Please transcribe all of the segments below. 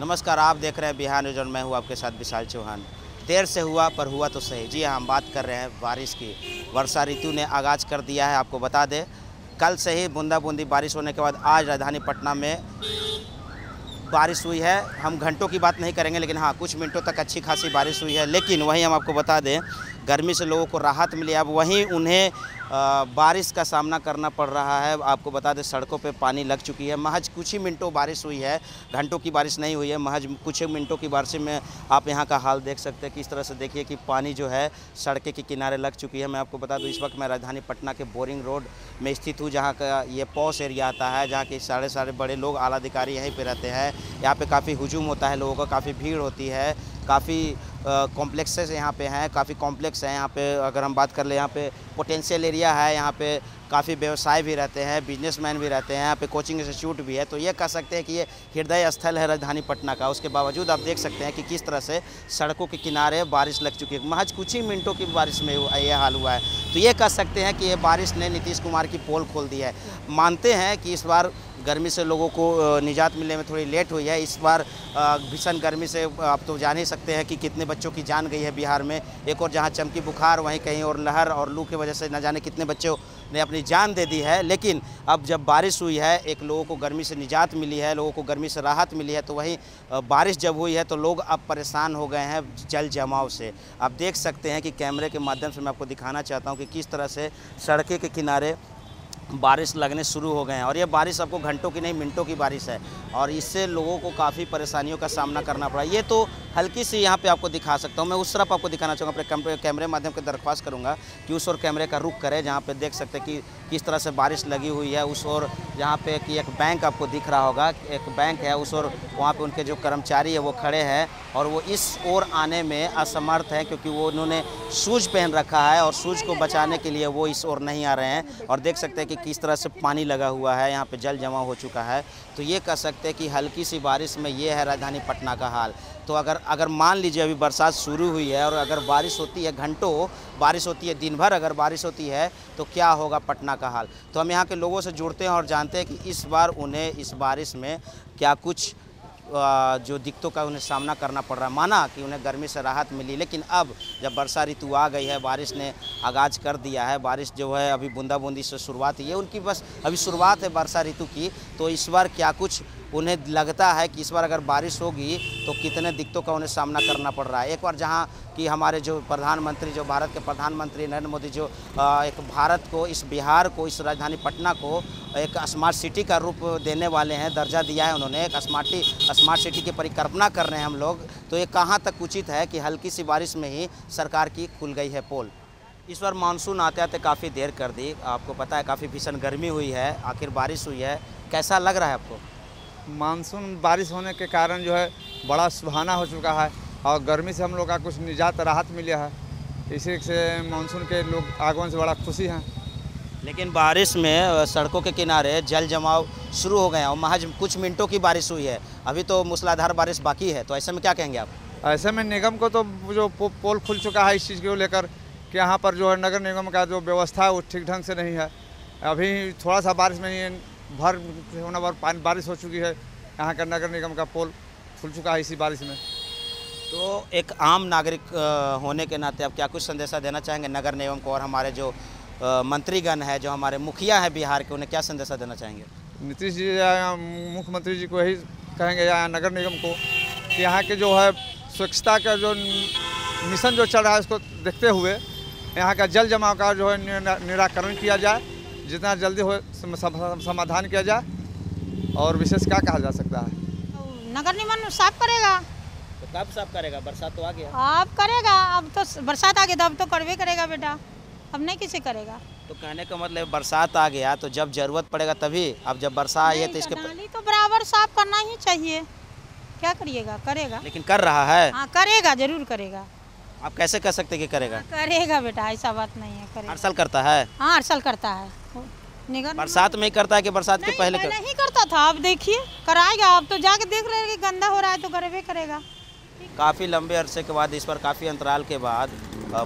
नमस्कार, आप देख रहे हैं बिहार न्यूज़ और मैं हूँ आपके साथ विशाल चौहान। देर से हुआ, पर हुआ तो सही। जी हाँ हम बात कर रहे हैं बारिश की। वर्षा ऋतु ने आगाज़ कर दिया है, आपको बता दें। कल से ही बूंदा बूंदी बारिश होने के बाद आज राजधानी पटना में बारिश हुई है। हम घंटों की बात नहीं करेंगे, लेकिन हाँ कुछ मिनटों तक अच्छी खासी बारिश हुई है। लेकिन वहीं हम आपको बता दें गर्मी से लोगों को राहत मिली। अब वहीं उन्हें बारिश का सामना करना पड़ रहा है। आपको बता दें, सड़कों पे पानी लग चुकी है। महज कुछ ही मिनटों बारिश हुई है। घंटों की बारिश नहीं हुई है। महज कुछ ही मिनटों की बारिश में आप यहाँ का हाल देख सकते हैं किस तरह से देखिए कि पानी जो है, सड़के के किनारे लग चुकी है। मैं आपको बता दूँ, इस वक्त मैं राजधानी पटना के बोरिंग रोड में स्थित हूँ, जहाँ का ये पॉस एरिया आता है, जहाँ के सारे सारे बड़े लोग आला अधिकारी यहीं पर रहते हैं। यहाँ पर काफ़ी हजूम होता है, लोगों का काफ़ी भीड़ होती है। काफ़ी कॉम्प्लेक्सेस यहाँ पे हैं, काफ़ी कॉम्प्लेक्स हैं यहाँ पे, अगर हम बात कर ले यहाँ पे पोटेंशियल एरिया है, यहाँ पे काफ़ी व्यवसाय भी रहते हैं बिजनेसमैन भी रहते हैं, यहाँ पे कोचिंग इंस्टीट्यूट भी है तो ये कह सकते हैं कि ये हृदय स्थल है राजधानी पटना का। उसके बावजूद आप देख सकते हैं कि किस तरह से सड़कों के किनारे बारिश लग चुकी है। महज कुछ ही मिनटों की बारिश में ये हाल हुआ है। तो ये कह सकते हैं कि ये बारिश ने नीतीश कुमार की पोल खोल दी है। मानते हैं कि इस बार गर्मी से लोगों को निजात मिलने में थोड़ी लेट हुई है। इस बार भीषण गर्मी से आप तो जान ही सकते हैं कि कितने बच्चों की जान गई है बिहार में। एक और जहाँ चमकी बुखार, वहीं कहीं और लहर और लू की वजह से न जाने कितने बच्चों ने अपनी जान दे दी है। लेकिन अब जब बारिश हुई है, एक लोगों को गर्मी से निजात मिली है, लोगों को गर्मी से राहत मिली है तो वहीं बारिश जब हुई है तो लोग अब परेशान हो गए हैं जल जमाव से। आप देख सकते हैं कि कैमरे के माध्यम से मैं आपको दिखाना चाहता हूँ कि किस तरह से सड़कें के किनारे बारिश लगने शुरू हो गए हैं और ये बारिश आपको घंटों की नहीं, मिनटों की बारिश है। और इससे लोगों को काफ़ी परेशानियों का सामना करना पड़ा। ये तो हल्की सी यहाँ पे आपको दिखा सकता हूँ। मैं उस तरफ़ आपको दिखाना चाहूँगा, अपने कैमरे माध्यम के दरख्वास्त करूँगा कि उस और कैमरे का रुख करें, जहाँ पे देख सकते हैं कि किस तरह से बारिश लगी हुई है। उस और यहाँ पे कि एक बैंक आपको दिख रहा होगा, एक बैंक है, उस और वहाँ पे उनके जो कर्मचारी है वो खड़े हैं और वो इस ओर आने में असमर्थ हैं क्योंकि वो उन्होंने शूज़ पहन रखा है और शूज़ को बचाने के लिए वो इस ओर नहीं आ रहे हैं और देख सकते हैं कि किस तरह से पानी लगा हुआ है, यहाँ पे जल जमा हो चुका है। तो ये कह सकते हैं कि हल्की सी बारिश में ये है राजधानी पटना का हाल। तो अगर अगर मान लीजिए अभी बरसात शुरू हुई है और अगर बारिश होती है घंटों, बारिश होती है दिन भर अगर बारिश होती है तो क्या होगा पटना का हाल? तो हम यहाँ के लोगों से जुड़ते हैं और जानते हैं कि इस बार उन्हें, इस बारिश में क्या कुछ जो दिक्कतों का उन्हें सामना करना पड़ रहा है। माना कि उन्हें गर्मी से राहत मिली, लेकिन अब जब वर्षा ऋतु आ गई है, बारिश ने आगाज़ कर दिया है, बारिश जो है अभी बूंदा बूंदी से शुरुआत है, उनकी बस अभी शुरुआत है वर्षा ऋतु की तो इस बार क्या कुछ उन्हें लगता है कि इस बार अगर बारिश होगी तो कितने दिक्कतों का उन्हें सामना करना पड़ रहा है। एक बार जहाँ कि हमारे जो प्रधानमंत्री, जो भारत के प्रधानमंत्री नरेंद्र मोदी जो एक भारत को, इस बिहार को, इस राजधानी पटना को एक स्मार्ट सिटी का रूप देने वाले हैं, दर्जा दिया है उन्होंने। एक स्मार्टी, स्मार्ट सिटी की परिकल्पना कर रहे हैं हम लोग। तो ये कहाँ तक उचित है कि हल्की सी बारिश में ही सरकार की खुल गई है पोल? इस बार मानसून आते आते काफ़ी देर कर दी। आपको पता है, काफ़ी भीषण गर्मी हुई है, आखिर बारिश हुई है। कैसा लग रहा है आपको? मानसून बारिश होने के कारण जो है बड़ा सुहाना हो चुका है और गर्मी से हम लोग का कुछ निजात राहत मिला है। इसी से मानसून के लोग आगमन से बड़ा खुशी हैं। लेकिन बारिश में सड़कों के किनारे जल जमाव शुरू हो गए और महज कुछ मिनटों की बारिश हुई है। अभी तो मूसलाधार बारिश बाकी है तो ऐसे में क्या कहेंगे आप? ऐसे में निगम को तो जो पोल खुल चुका है इस चीज़ को लेकर कि यहाँ पर जो है नगर निगम का जो व्यवस्था है वो ठीक ढंग से नहीं है। अभी थोड़ा सा बारिश में भर होना भर पानी बारिश हो चुकी है। यहाँ का नगर निगम का पोल खुल चुका है इसी बारिश में। तो एक आम नागरिक होने के नाते आप क्या कुछ संदेशा देना चाहेंगे नगर निगम को और हमारे जो मंत्रीगण है जो हमारे मुखिया है बिहार के उन्हें क्या संदेशा देना चाहेंगे? नीतीश जी या मुख्यमंत्री जी को यही कहेंगे या नगर निगम को कि यहाँ के जो है स्वच्छता का जो मिशन जो चल रहा है उसको देखते हुए यहाँ का जल जमाव का जो है निराकरण किया जाए। जितना जल्दी हो समाधान किया जाए और विशेष क्या कहा जा सकता है? नगर निगम साफ़ करेगा। तो कब साफ़ करेगा? बरसात तो आ गया। अब करेगा। अब तो बरसात आ गया तो अब तो करवे करेगा बेटा। अब नहीं किसे करेगा। तो कहने का मतलब बरसात आ गया तो जब ज़रूरत पड़ेगा तभी। अब जब बरसात आई है तो इसके नाली तो बराबर साफ़ करना ही चाहिए। क्या करिएगा? करेगा। लेकिन कर रहा है। हाँ करेगा ज़रूर करेगा। आप कैसे कह सकते कि करेगा? करेगा बेटा ऐसा बात नहीं है करेगा। हर साल करता है? हाँ हर साल करता है। बरसात में ही करता है कि बरसात के पहले कर... नहीं करता था अब देखिए कराएगा अब तो जाके देख रहे हैं कि गंदा हो रहा है तो करे करेगा। काफ़ी लंबे अरसे के बाद इस पर काफ़ी अंतराल के बाद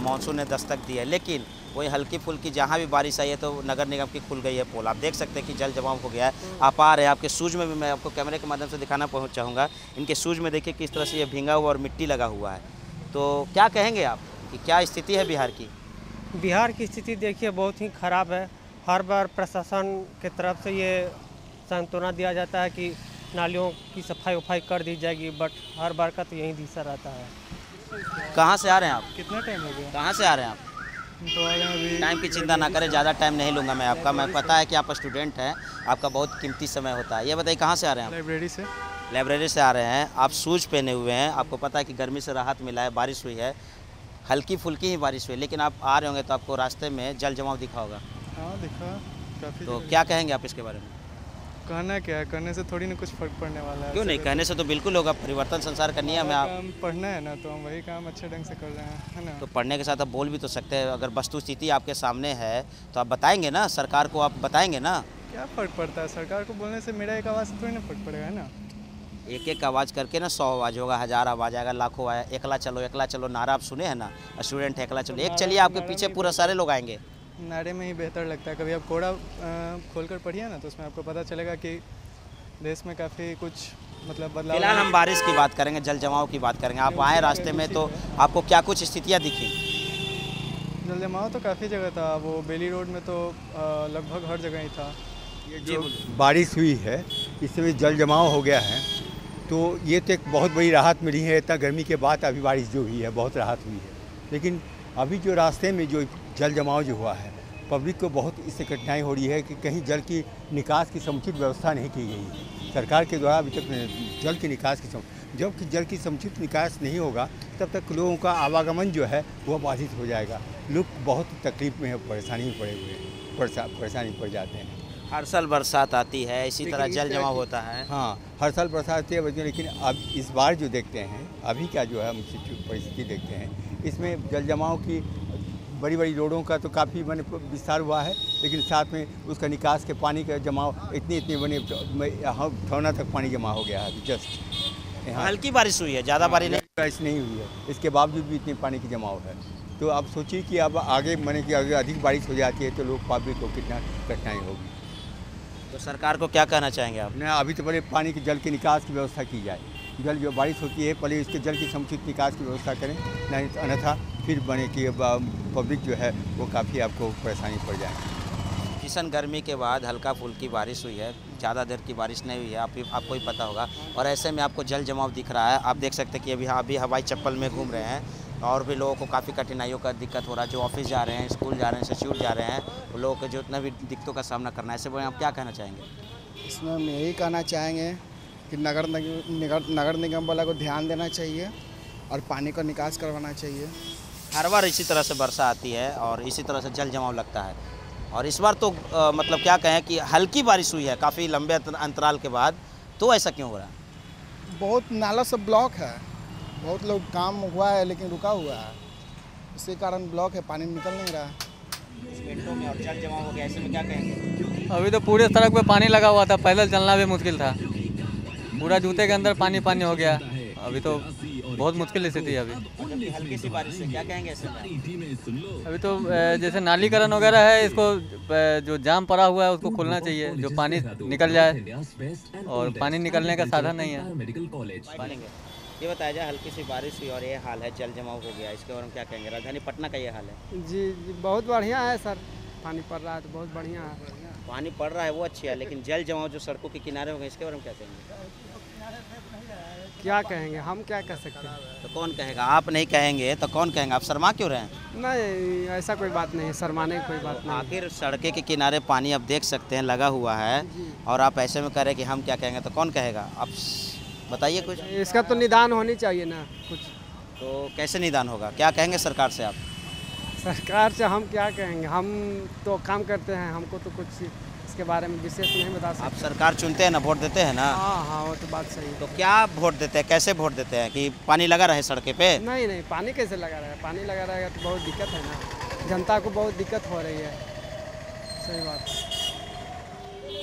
मानसून ने दस्तक दी है। लेकिन वही हल्की फुल्की जहाँ भी बारिश आई है तो नगर निगम की खुल गई है पोल। आप देख सकते हैं कि जल जमाव हो गया है। आप आ रहे हैं आपके सूज में भी मैं आपको कैमरे के माध्यम से दिखाना पहुँच चाहूँगा। इनके सूज में देखिए किस तरह से ये भींगा हुआ और मिट्टी लगा हुआ है। तो क्या कहेंगे आप कि क्या स्थिति है बिहार की? बिहार की स्थिति देखिए बहुत ही खराब है। हर बार प्रशासन के तरफ़ से ये सांत्वना दिया जाता है कि नालियों की सफ़ाई वफाई कर दी जाएगी बट हर बार का तो यही दिशा रहता है। कहाँ से आ रहे हैं आप? कितना टाइम हो गया? कहाँ से आ रहे हैं आप? तो टाइम की चिंता ना करें ज़्यादा टाइम नहीं लूँगा मैं आपका। मैं पता है कि आप स्टूडेंट हैं आपका बहुत कीमती समय होता है। ये बताइए कहाँ से आ रहे हैं आप? लाइब्रेरी से। लाइब्रेरी से आ रहे हैं। आप शूज़ पहने हुए हैं। आपको पता है कि गर्मी से राहत मिला है बारिश हुई है। हल्की फुल्की ही बारिश हुई लेकिन आप आ रहे होंगे तो आपको रास्ते में जल जमाव दिखा होगा। हाँ दिखा। काफ़ी तो क्या कहेंगे आप इसके बारे में? कहना क्या है? करने से थोड़ी ना कुछ फ़र्क पड़ने वाला है। क्यों नहीं? कहने से तो बिल्कुल होगा। परिवर्तन संसार का नियम है आप पढ़ना है ना तो हम वही काम अच्छे ढंग से कर रहे हैं है ना? तो पढ़ने के साथ आप बोल भी तो सकते हैं। अगर वस्तु स्थिति आपके सामने है तो आप बताएँगे ना? सरकार को आप बताएँगे ना? क्या फ़र्क पड़ता है? सरकार को बोलने से मेरा एक आवाज़ से थोड़ी ना फ़र्क पड़ेगा है ना? एक एक आवाज़ करके ना सौ आवाज़ होगा हज़ार आवाज़ आएगा लाखों आए एकला चलो एकला चलो नारा आप सुने हैं ना? स्टूडेंट है एकला चलो। एक चलिए आपके पीछे पूरा सारे लोग आएँगे। नारे में ही बेहतर लगता है। कभी आप कोड़ा खोल कर पढ़िए ना तो उसमें आपको पता चलेगा कि देश में काफ़ी कुछ मतलब बदलाव फ़िलहाल हम बारिश की बात करेंगे जल जमाव की बात करेंगे। आप आए रास्ते में तो आपको क्या कुछ स्थितियाँ दिखी? जल जमाव तो काफ़ी जगह था। वो बेली रोड में तो लगभग हर जगह ही था। ये जो बारिश हुई है इसमें जल जमाव हो गया है। तो ये तो एक बहुत बड़ी राहत मिली है। इतना गर्मी के बाद अभी बारिश जो हुई है बहुत राहत हुई है। लेकिन अभी जो रास्ते में जो जल जमाव जो हुआ है पब्लिक को बहुत इससे कठिनाई हो रही है कि कहीं जल की निकास की समुचित व्यवस्था नहीं की गई है। सरकार के द्वारा अभी तक जल की निकास की सम जब कि जल की समुचित निकास नहीं होगा तब तक लोगों का आवागमन जो है वह बाधित हो जाएगा। लोग बहुत तकलीफ़ में परेशानी में पड़े हुए हैं परेशानी पड़ जाते हैं। हर साल बरसात आती है इसी तरह जल जमाव होता है। हाँ हर साल बरसात आती है लेकिन अब इस बार जो देखते हैं अभी का जो है हम परिस्थिति देखते हैं इसमें जल जमाव की बड़ी बड़ी रोडों का तो काफ़ी मैंने विस्तार हुआ है लेकिन साथ में उसका निकास के पानी का जमाव इतनी इतनी बने यहाँ ठौना तक पानी जमा हो गया है जस्ट यहाँ। हल्की बारिश हुई है ज़्यादा बारिश नहीं। बारिश नहीं हुई है इसके बावजूद भी इतने पानी की जमाव है। तो आप सोचिए कि अब आगे मैंने कि अगर अधिक बारिश हो जाती है तो लोग पब्लिक को कितना कठिनाई होगी। तो सरकार को क्या कहना चाहेंगे आप? ना अभी तो पहले पानी के जल के निकास की व्यवस्था की जाए। जल जो बारिश होती है पहले इसके जल की समुचित निकास की व्यवस्था करें नहीं तो अन्यथा फिर बने कि पब्लिक जो है वो काफ़ी आपको परेशानी पड़ जाएगी भीषण गर्मी के बाद हल्का फुल्की बारिश हुई है। ज़्यादा देर की बारिश नहीं हुई है आप आपको ही पता होगा। और ऐसे में आपको जल जमाव दिख रहा है। आप देख सकते हैं कि अभी अभी हवाई चप्पल में घूम रहे हैं और भी लोगों को काफ़ी कठिनाइयों का दिक्कत हो रहा है। जो ऑफ़िस जा रहे हैं स्कूल जा रहे हैं इंस्टीट्यूट जा रहे हैं वो लोगों को जो इतना भी दिक्कतों का सामना करना है ऐसे में आप क्या कहना चाहेंगे? इसमें हम यही कहना चाहेंगे कि नगर निगम नगर नगर निगम वाला को ध्यान देना चाहिए और पानी का निकास करवाना चाहिए। हर बार इसी तरह से वर्षा आती है और इसी तरह से जल जमाव लगता है। और इस बार तो अ, मतलब क्या कहें कि हल्की बारिश हुई है काफ़ी लंबे अंतराल के बाद तो ऐसा क्यों हो रहा है? बहुत नाला सब ब्लॉक है। बहुत लोग काम हुआ है लेकिन रुका हुआ है। इसी कारण ब्लॉक है पानी निकल नहीं रहा है। में और जल जमाव हो गया ऐसे में क्या कहेंगे? अभी तो पूरे सड़क पे पानी लगा हुआ था पैदल चलना भी मुश्किल था। पूरा जूते के अंदर पानी पानी हो गया। अभी तो बहुत मुश्किल स्थिति है अभी। हल्की सी बारिश से क्या कहेंगे अभी तो जैसे नालीकरण वगैरह है इसको जो जाम पड़ा हुआ है उसको खोलना चाहिए जो पानी निकल जाए। और पानी निकलने का साधन नहीं है। पालेंगे ये बताया जाए हल्की सी बारिश हुई और ये हाल है जल जमाव हो गया इसके बारे में क्या कहेंगे? राजधानी पटना का ये हाल है। जी जी बहुत बढ़िया है सर पानी पड़ रहा है तो बहुत बढ़िया है। पानी पड़ रहा है वो अच्छी है लेकिन जल जमाव जो सड़कों के किनारे हो गए इसके बारे में क्या कहेंगे? क्या कहेंगे? हम क्या कह सकते हैं? तो कौन कहेगा? आप नहीं कहेंगे तो कौन कहेंगे? आप शर्मा क्यों रहे हैं? नहीं ऐसा कोई बात नहीं शर्माने की कोई बात नहीं। आखिर सड़के के किनारे पानी आप देख सकते हैं लगा हुआ है और आप ऐसे में कह रहे कि हम क्या कहेंगे तो कौन कहेगा? आप बताइए कुछ। इसका तो निदान होनी चाहिए ना कुछ। तो कैसे निदान होगा? क्या कहेंगे सरकार से आप? सरकार से हम क्या कहेंगे? हम तो काम करते हैं हमको तो कुछ इसके बारे में विशेष नहीं बता सकते। आप सरकार चुनते हैं ना वोट देते हैं ना? हाँ हाँ वो तो बात सही है। तो क्या वोट देते हैं? कैसे वोट देते हैं? कि पानी लगा रहे सड़के पे? नहीं नहीं पानी कैसे लगा रहेगा पानी लगा रहेगा तो बहुत दिक्कत है ना। जनता को बहुत दिक्कत हो रही है। सही बात है।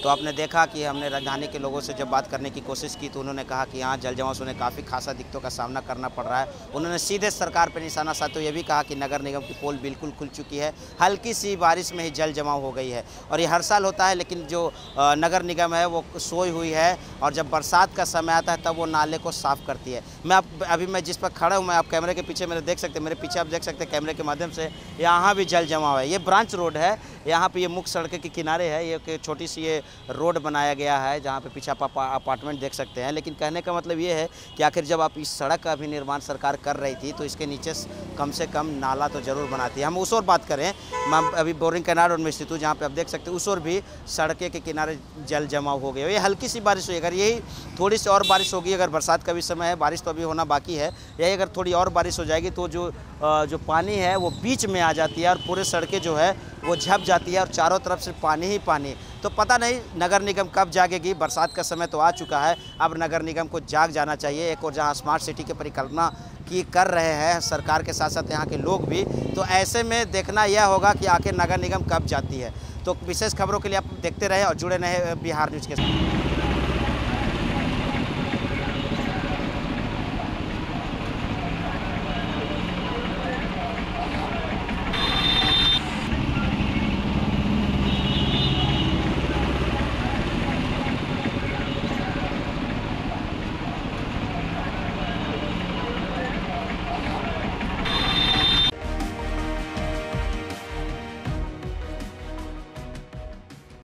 तो आपने देखा कि हमने राजधानी के लोगों से जब बात करने की कोशिश की तो उन्होंने कहा कि यहाँ जल जमाव से उन्हें काफ़ी खासा दिक्कतों का सामना करना पड़ रहा है। उन्होंने सीधे सरकार पर निशाना साध तो ये भी कहा कि नगर निगम की पोल बिल्कुल खुल चुकी है। हल्की सी बारिश में ही जल जमाव हो गई है। और ये हर साल होता है, लेकिन जो नगर निगम है, वो सोई हुई है और जब बरसात का समय आता है, तब वो नाले को साफ़ करती है। मैं आप, अभी मैं जिस पर खड़ा हूँ, मैं आप कैमरे के पीछे मेरे देख सकते हैं, मेरे पीछे आप देख सकते हैं, कैमरे के माध्यम से यहाँ भी जल जमाव है। ये ब्रांच रोड है, यहाँ पर ये मुख्य सड़क के किनारे है, ये छोटी सी ये रोड बनाया गया है, जहाँ पे पीछे आप अपार्टमेंट देख सकते हैं। लेकिन कहने का मतलब ये है कि आखिर जब आप इस सड़क का भी निर्माण सरकार कर रही थी तो इसके नीचे कम से कम नाला तो ज़रूर बनाती है। हम उस और बात करें, मैं अभी बोरिंग कैनाल रोड में स्थित हूँ, जहाँ पर आप देख सकते हैं, उस और भी सड़कें के किनारे जल जमाव हो गया ये हल्की सी बारिश हुई, अगर यही थोड़ी सी और बारिश होगी, अगर बरसात का भी समय है, बारिश तो अभी होना बाकी है, यही अगर थोड़ी और बारिश हो जाएगी तो जो जो पानी है, वो बीच में आ जाती है और पूरे सड़कें जो है, वो झप जाती है और चारों तरफ़ से पानी ही पानी। तो पता नहीं नगर निगम कब जागेगी, बरसात का समय तो आ चुका है। अब नगर निगम को जाग जाना चाहिए। एक और जहाँ स्मार्ट सिटी की परिकल्पना की कर रहे हैं, सरकार के साथ साथ यहाँ के लोग भी तो ऐसे में देखना यह होगा कि आखिर नगर निगम कब जाती है। तो विशेष खबरों के लिए आप देखते रहे और जुड़े रहे बिहार न्यूज़ के साथ।